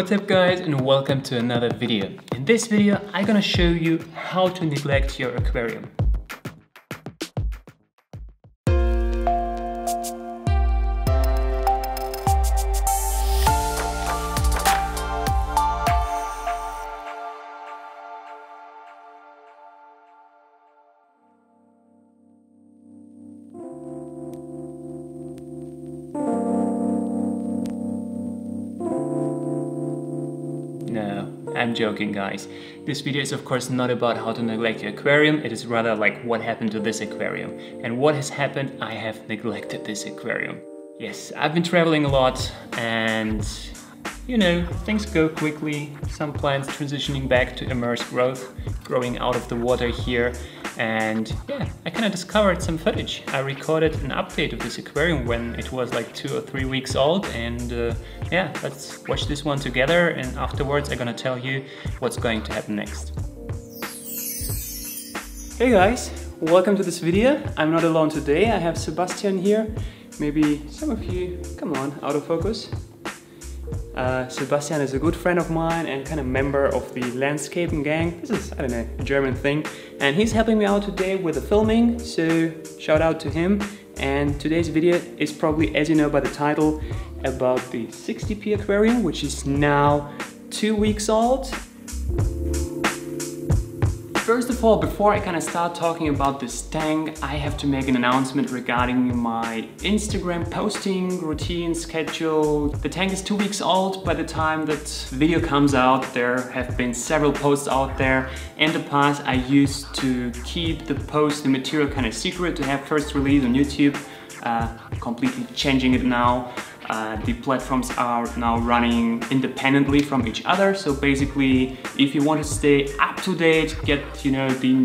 What's up guys and welcome to another video. In this video I'm gonna show you how to neglect your aquarium. I'm joking guys. This video is of course not about how to neglect your aquarium, it is rather like what happened to this aquarium. And what has happened, I have neglected this aquarium. Yes, I've been traveling a lot and you know, things go quickly. Some plants transitioning back to immersed growth, growing out of the water here. And yeah, I kind of discovered some footage. I recorded an update of this aquarium when it was like two or three weeks old. And uh, yeah, let's watch this one together. And afterwards, I'm gonna tell you what's going to happen next. Hey guys, welcome to this video. I'm not alone today. I have Sebastian here. Maybe some of you, come on, out of focus. Uh, Sebastian is a good friend of mine and kind of member of the landscaping gang. This is, I don't know, a German thing. And he's helping me out today with the filming, so shout out to him. And today's video is probably, as you know by the title, about the 60p aquarium, which is now two weeks old First of all, before I kind of start talking about this tank, I have to make an announcement regarding my Instagram posting routine schedule. The tank is two weeks old by the time that video comes out. There have been several posts out there. In the past, I used to keep the post, the material kind of secret to have first release on YouTube. Uh, completely changing it now. Uh, the platforms are now running independently from each other. So basically, if you want to stay up to date, get you know the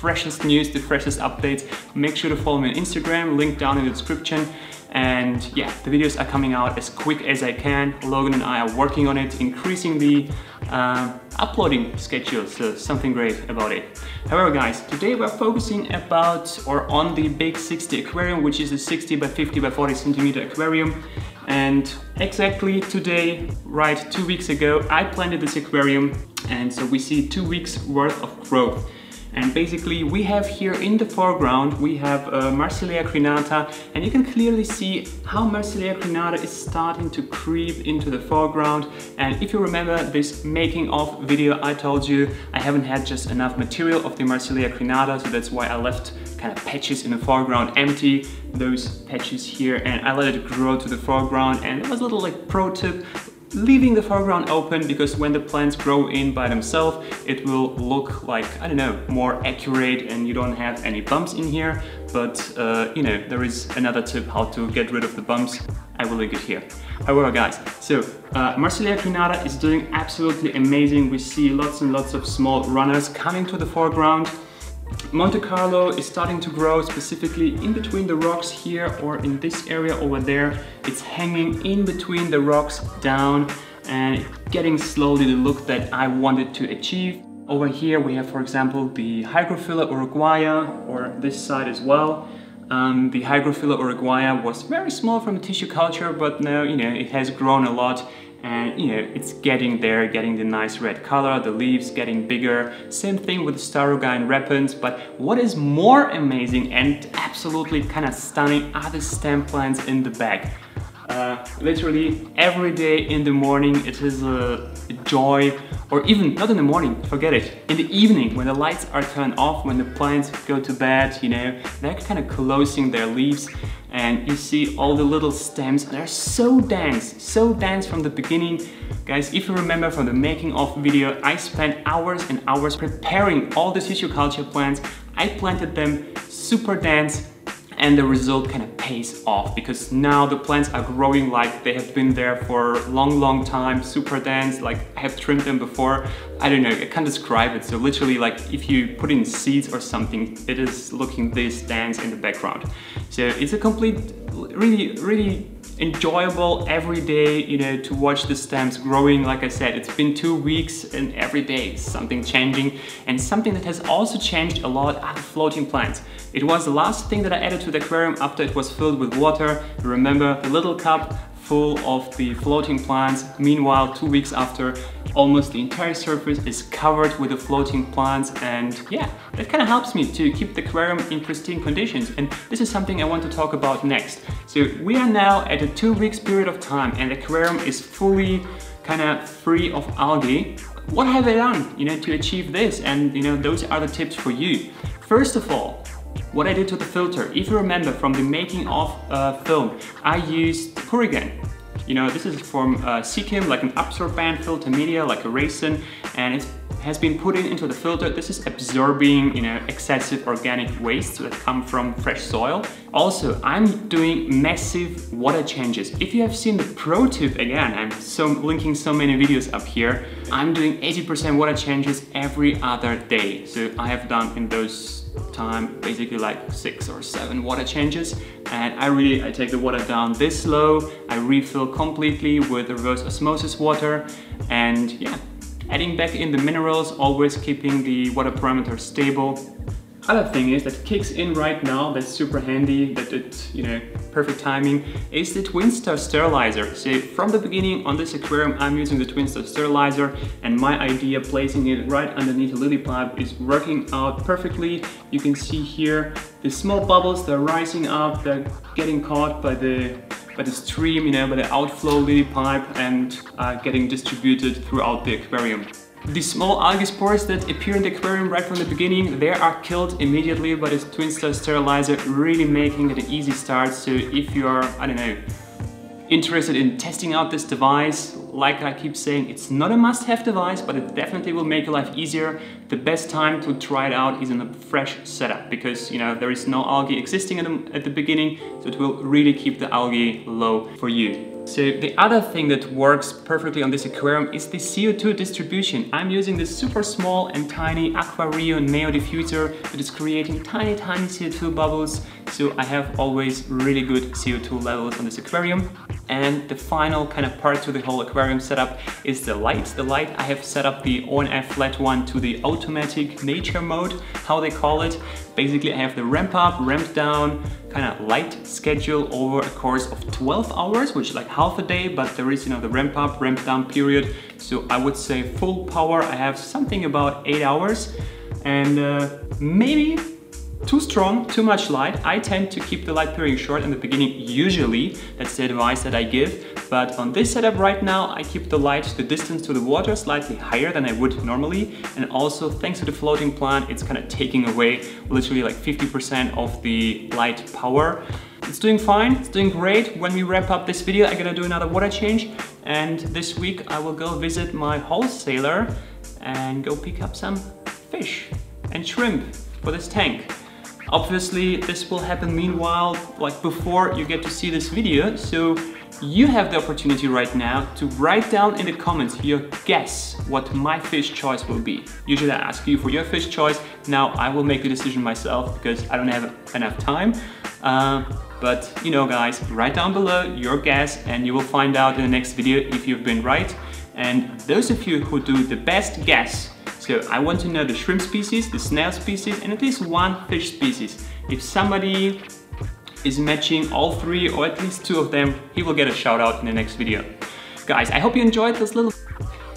freshest news, the freshest updates, make sure to follow me on Instagram, link down in the description. And yeah, the videos are coming out as quick as I can. Logan and I are working on it, increasing the uh, uploading schedule, so something great about it. However guys, today we're focusing about or on the Big 60 aquarium, which is a 60 by 50 by 40 centimeter aquarium. And exactly today, right two weeks ago, I planted this aquarium and so we see two weeks worth of growth. And basically we have here in the foreground, we have uh, Marsilea crenata and you can clearly see how Marsilea crenata is starting to creep into the foreground. And if you remember this making of video, I told you I haven't had just enough material of the Marsilea crenata, so that's why I left kind of patches in the foreground empty, those patches here, and I let it grow to the foreground. And it was a little like pro tip, leaving the foreground open because when the plants grow in by themselves it will look like I don't know more accurate and you don't have any bumps in here. But uh, you know there is another tip how to get rid of the bumps. I will link it here. However guys so uh, Marsilea crenata is doing absolutely amazing. We see lots and lots of small runners coming to the foreground Monte Carlo is starting to grow specifically in between the rocks here or in this area over there. It's hanging in between the rocks down and getting slowly the look that I wanted to achieve. Over here we have, for example, the Hygrophila araguaia or this side as well. Um, the Hygrophila araguaia was very small from tissue culture, but now, you know, it has grown a lot and you know it's getting there getting the nice red color the leaves getting bigger. Same thing with Staurogyne repens but what is more amazing and absolutely kind of stunning are the stem plants in the back uh, literally every day in the morning it is a joy or even not in the morning forget it. In the evening when the lights are turned off when the plants go to bed you know they're kind of closing their leaves and you see all the little stems they're so dense so dense from the beginning. Guys if you remember from the making of video I spent hours and hours preparing all the tissue culture plants. I planted them super dense and the result kind of pays off because now the plants are growing like they have been there for a long long time super dense like I have trimmed them before. I don't know I can't describe it. So literally like if you put in seeds or something it is looking this dense in the background so it's a complete really really enjoyable every day, you know, to watch the stems growing. Like I said, it's been two weeks and every day something changing. And something that has also changed a lot are the floating plants. It was the last thing that I added to the aquarium after it was filled with water. Remember the little cup full of the floating plants. Meanwhile, two weeks after, almost the entire surface is covered with the floating plants and yeah, that kind of helps me to keep the aquarium in pristine conditions and this is something I want to talk about next. So we are now at a two weeks period of time and the aquarium is fully kind of free of algae. What have I done, you know, to achieve this? And you know, those are the tips for you. First of all, what I did to the filter, if you remember from the making of uh, film, I used Purigen. You know, this is from uh, like an absorbent filter media, like a resin, and it has been put in into the filter. This is absorbing, you know, excessive organic waste that come from fresh soil. Also, I'm doing massive water changes. If you have seen the pro tip again, I'm so linking so many videos up here. I'm doing 80% water changes every other day. So I have done in those time basically like six or seven water changes and I really I take the water down this low I refill completely with reverse osmosis water and yeah adding back in the minerals always keeping the water parameter stable other thing is that kicks in right now, that's super handy, that it, you know, perfect timing, is the Twinstar sterilizer. So from the beginning on this aquarium, I'm using the Twinstar sterilizer and my idea placing it right underneath the lily pipe is working out perfectly. You can see here the small bubbles, they're rising up, they're getting caught by the by the stream, you know, by the outflow lily pipe and uh, getting distributed throughout the aquarium. The small algae spores that appear in the aquarium right from the beginning, they are killed immediately by this Twinstar sterilizer, really making it an easy start. So if you are, I don't know, interested in testing out this device, like I keep saying, it's not a must-have device, but it definitely will make your life easier. The best time to try it out is in a fresh setup because, you know, there is no algae existing at the, at the beginning, so it will really keep the algae low for you. So the other thing that works perfectly on this aquarium is the CO2 distribution. I'm using this super small and tiny AquaRio Neo diffuser that is creating tiny, tiny CO2 bubbles. So I have always really good CO2 levels on this aquarium. And the final kind of part to the whole aquarium setup is the light. The light, I have set up the ONF flat one to the automatic nature mode, how they call it. Basically, I have the ramp up, ramp down, kind of light schedule over a course of 12 hours, which is like half a day, but there is, you know, the ramp up, ramp down period. So I would say full power, I have something about eight hours and uh, maybe too strong, too much light. I tend to keep the light period short in the beginning, usually. That's the advice that I give. But on this setup right now, I keep the light, the distance to the water slightly higher than I would normally. And also, thanks to the floating plant, it's kind of taking away literally like 50% of the light power. It's doing fine, it's doing great. When we wrap up this video, I'm gonna do another water change. And this week, I will go visit my wholesaler and go pick up some fish and shrimp for this tank. Obviously, this will happen meanwhile, like before you get to see this video, so you have the opportunity right now to write down in the comments your guess what my fish choice will be. Usually I ask you for your fish choice, now I will make the decision myself because I don't have enough time. Uh, but you know guys, write down below your guess and you will find out in the next video if you've been right. And those of you who do the best guess so I want to know the shrimp species, the snail species, and at least one fish species. If somebody is matching all three or at least two of them, he will get a shout out in the next video. Guys, I hope you enjoyed this little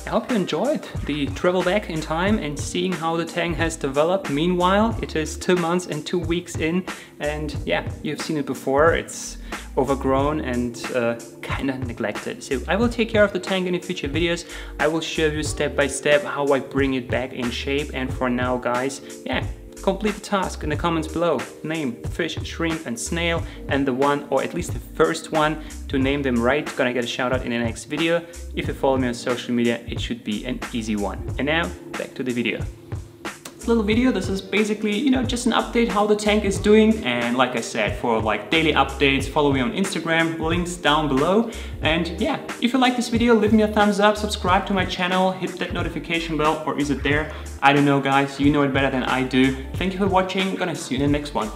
I hope you enjoyed the travel back in time and seeing how the tank has developed. Meanwhile, it is two months and two weeks in and yeah, you've seen it before. It's overgrown and uh, kind of neglected. So I will take care of the tank in the future videos. I will show you step by step how I bring it back in shape. And for now, guys, yeah, complete the task in the comments below. Name fish, shrimp and snail and the one or at least the first one to name them right gonna get a shout out in the next video. If you follow me on social media, it should be an easy one. And now back to the video little video. This is basically, you know, just an update how the tank is doing. And like I said, for like daily updates, follow me on Instagram, links down below. And yeah, if you like this video, leave me a thumbs up, subscribe to my channel, hit that notification bell, or is it there? I don't know guys, you know it better than I do. Thank you for watching, gonna see you in the next one.